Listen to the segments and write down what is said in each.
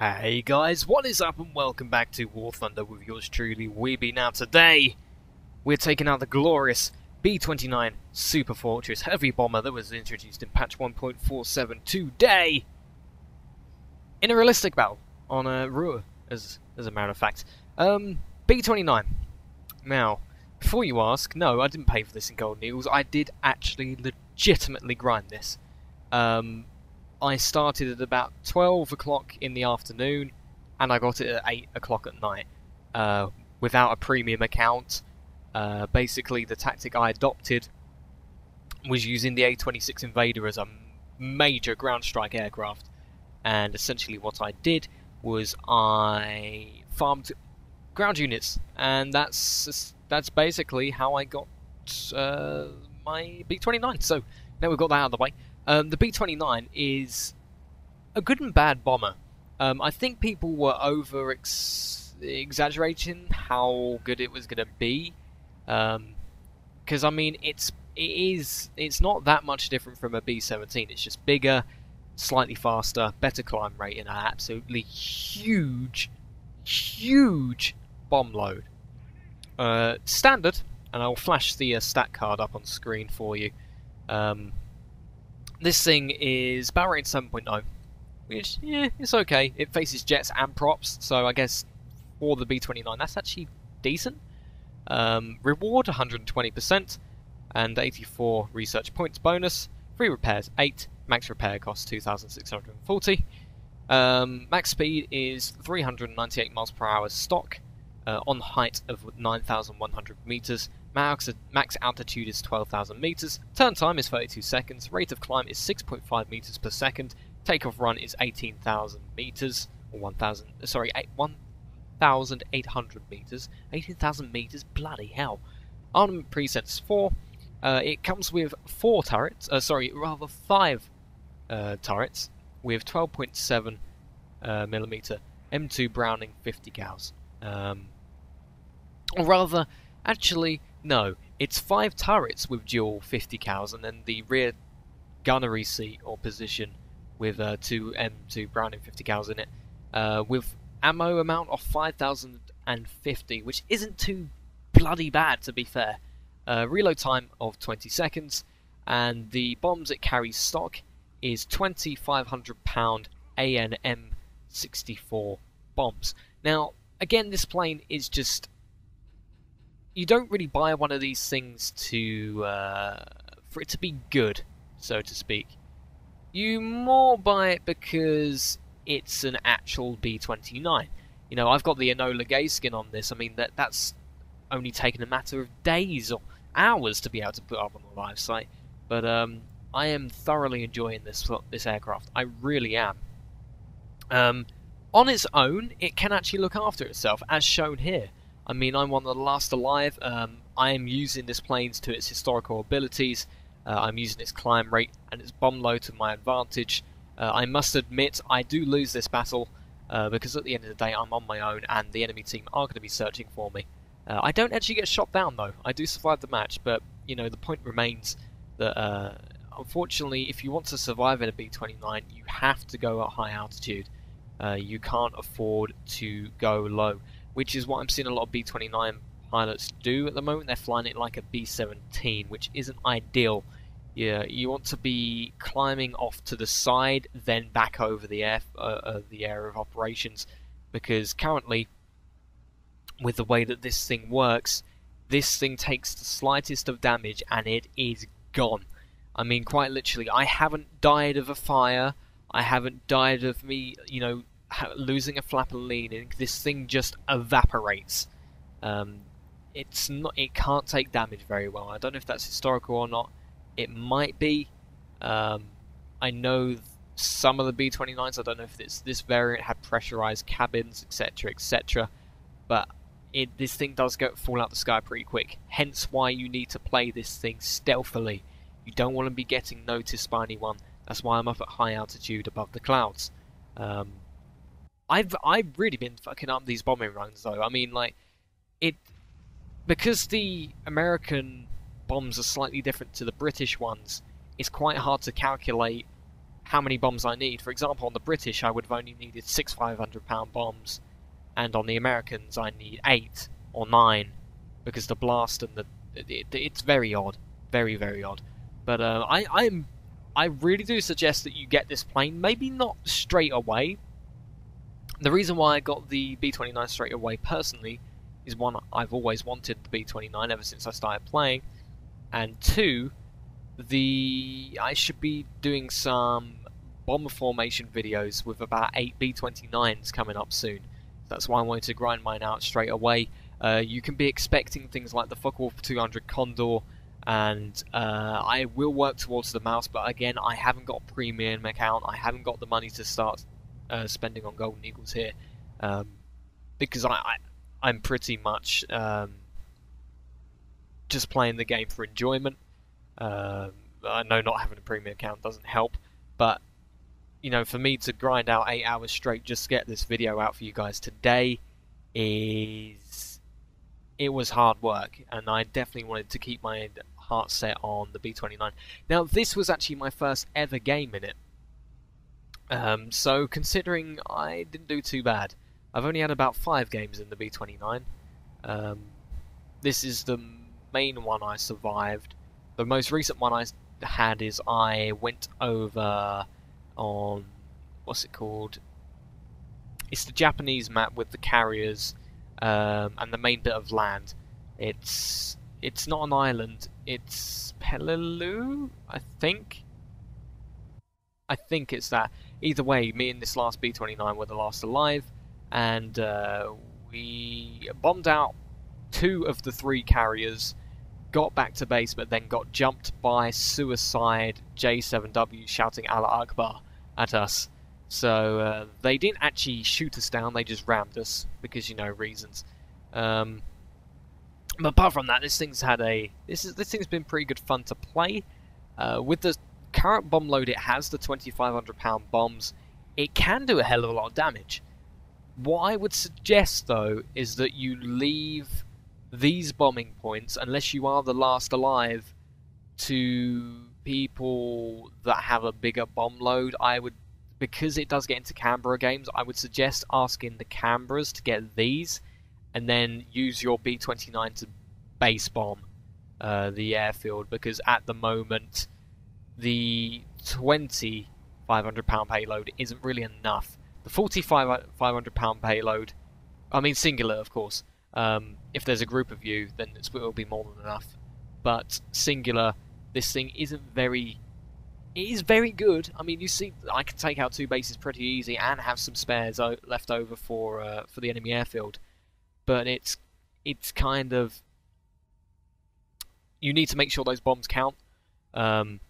Hey guys, what is up and welcome back to War Thunder with yours truly, WeBe. Now today, we're taking out the glorious B-29 Super Fortress Heavy Bomber that was introduced in patch 1.47 today in a realistic battle on a Ruhr, as, as a matter of fact. Um, B-29. Now, before you ask, no, I didn't pay for this in Golden Eagles. I did actually legitimately grind this. Um, I started at about 12 o'clock in the afternoon and I got it at 8 o'clock at night uh, without a premium account. Uh, basically, the tactic I adopted was using the A-26 Invader as a major ground strike aircraft. And essentially what I did was I farmed ground units, and that's that's basically how I got uh, my B-29. So now we've got that out of the way. Um, the B-29 is a good and bad bomber. Um, I think people were over exaggerating how good it was going to be, because um, I mean it's it is it's not that much different from a B-17. It's just bigger, slightly faster, better climb rate, and an absolutely huge, huge bomb load. Uh, standard, and I'll flash the uh, stat card up on screen for you. Um, this thing is barrel rate 7.0, which, yeah, it's okay. It faces jets and props, so I guess for the B-29, that's actually decent. Um, reward 120%, and 84 research points bonus. Free repairs 8, max repair cost 2,640. Um, max speed is 398 miles per hour stock, uh, on height of 9,100 meters, Max, max altitude is 12,000 meters, turn time is 32 seconds, rate of climb is 6.5 meters per second, takeoff run is 18,000 meters, or 1,000, sorry, 1,800 meters, 18,000 meters, bloody hell. Armament presets 4, uh, it comes with 4 turrets, uh, sorry, rather 5 uh, turrets, with 12.7 uh, millimeter M2 Browning 50 cals. Um, or rather, actually, no, it's five turrets with dual 50 cals and then the rear gunnery seat or position with uh, two M2 Browning 50 cals in it, uh, with ammo amount of 5,050, which isn't too bloody bad to be fair. Uh, reload time of 20 seconds, and the bombs it carries stock is 2,500 pound ANM 64 bombs. Now, again, this plane is just you don't really buy one of these things to uh, for it to be good, so to speak. You more buy it because it's an actual B29. You know, I've got the Enola Gay skin on this. I mean, that that's only taken a matter of days or hours to be able to put up on the live site. But um, I am thoroughly enjoying this this aircraft. I really am. Um, on its own, it can actually look after itself, as shown here. I mean, I'm one of the last alive. Um, I am using this plane to its historical abilities. Uh, I'm using its climb rate and its bomb load to my advantage. Uh, I must admit, I do lose this battle uh, because at the end of the day, I'm on my own and the enemy team are going to be searching for me. Uh, I don't actually get shot down though. I do survive the match, but you know the point remains that uh, unfortunately, if you want to survive in a B-29, you have to go at high altitude. Uh, you can't afford to go low which is what I'm seeing a lot of B-29 pilots do at the moment. They're flying it like a B-17, which isn't ideal. Yeah, you want to be climbing off to the side, then back over the air, uh, uh, the area of operations, because currently, with the way that this thing works, this thing takes the slightest of damage and it is gone. I mean, quite literally, I haven't died of a fire. I haven't died of me, you know, losing a flap and leaning, this thing just evaporates. Um, it's not. It can't take damage very well. I don't know if that's historical or not. It might be. Um, I know some of the B-29s. I don't know if this this variant had pressurized cabins, etc., etc. But it, this thing does go fall out the sky pretty quick. Hence why you need to play this thing stealthily. You don't want to be getting noticed by anyone. That's why I'm up at high altitude above the clouds. Um, I've I've really been fucking up these bombing runs though. I mean, like it because the American bombs are slightly different to the British ones. It's quite hard to calculate how many bombs I need. For example, on the British, I would have only needed six 500 pound bombs, and on the Americans, I need eight or nine because the blast and the it, it's very odd, very very odd. But uh, I I'm I really do suggest that you get this plane. Maybe not straight away. The reason why I got the B29 straight away personally is one I've always wanted the B29 ever since I started playing, and two, the I should be doing some bomber formation videos with about eight B29s coming up soon. That's why I wanted to grind mine out straight away. Uh, you can be expecting things like the Focke-Wulf 200 Condor, and uh, I will work towards the Maus, but again, I haven't got a premium account. I haven't got the money to start uh, spending on Golden Eagles here, um, because I, I, am pretty much um, just playing the game for enjoyment. Um, I know not having a premium account doesn't help, but you know, for me to grind out eight hours straight just to get this video out for you guys today is it was hard work, and I definitely wanted to keep my heart set on the B29. Now, this was actually my first ever game in it, um, so considering I didn't do too bad, I've only had about five games in the B29. Um, this is the main one I survived. The most recent one I had is I went over on what's it called? It's the Japanese map with the carriers um, and the main bit of land. It's it's not an island. It's Peleliu, I think. I think it's that. Either way, me and this last B29 were the last alive, and uh, we bombed out two of the three carriers, got back to base, but then got jumped by suicide J7W shouting Allah Akbar at us. So uh, they didn't actually shoot us down; they just rammed us because you know reasons. Um, but apart from that, this thing's had a this is this thing's been pretty good fun to play. Uh, with the current bomb load it has, the 2,500 pound bombs, it can do a hell of a lot of damage. What I would suggest though is that you leave these bombing points, unless you are the last alive, to people that have a bigger bomb load, I would, because it does get into Canberra games, I would suggest asking the Canberras to get these, and then use your B29 to base bomb uh, the airfield, because at the moment, the 20 500 pound payload isn't really enough. The 45 500 pound payload, I mean singular of course, um, if there's a group of you, then it will be more than enough. But singular this thing isn't very... It is very good. I mean, you see, I can take out two bases pretty easy and have some spares left over for uh, for the enemy airfield. But it's it's kind of you need to make sure those bombs count. Um,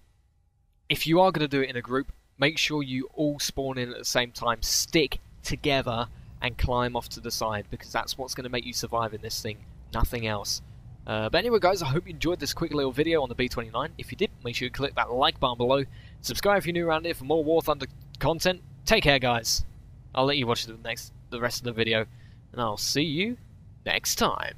if you are going to do it in a group, make sure you all spawn in at the same time, stick together, and climb off to the side because that's what's going to make you survive in this thing. Nothing else. Uh, but anyway guys, I hope you enjoyed this quick little video on the B-29. If you did, make sure you click that like button below. Subscribe if you're new around here for more War Thunder content. Take care guys. I'll let you watch the next, the rest of the video. And I'll see you next time.